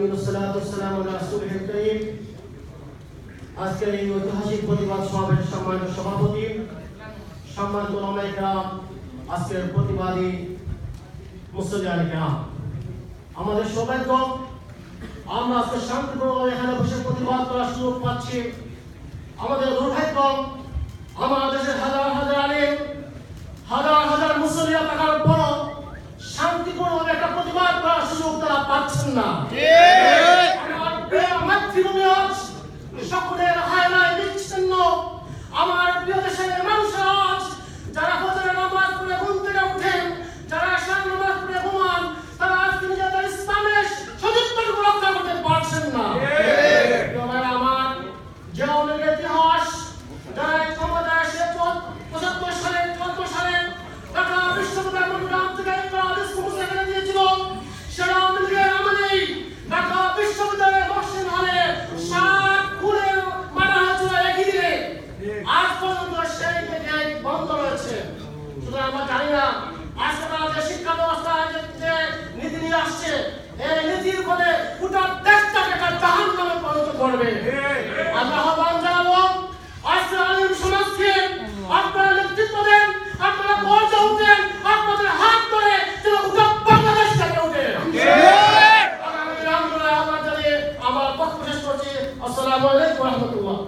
আলমিন এই ঐতিহাসিক প্রতিবাদ সমাবেশ সম্মানিত সভাপতি, সম্মানিত আজকের প্রতিবাদী মুসলিয়ানিকা আমাদের সৌভাগ্য, আমরা আজকে এখানে বসে প্রতিবাদ করার সুযোগ পাচ্ছি। আমাদের দুর্ভাগ্য, আমার দেশের হাজার হাজার আলিম, হাজার হাজার মুসলিয়া থাকার একটা প্রতিবাদ করার সুযোগ তারা পাচ্ছেন না। আমার হবে। আমরা আহ্বান জানাব আসলে আলিম সমাজকে আপনারা নেতৃত্ব দেন আপনারা পর্যা উঠেন আপনাদের হাত ধরে যেন উঠা বাংলাদেশ থেকে উঠে। আমার পক্ষ শেষ করছি। আসসালামু আলাইকুম রহমতুল্লাহ।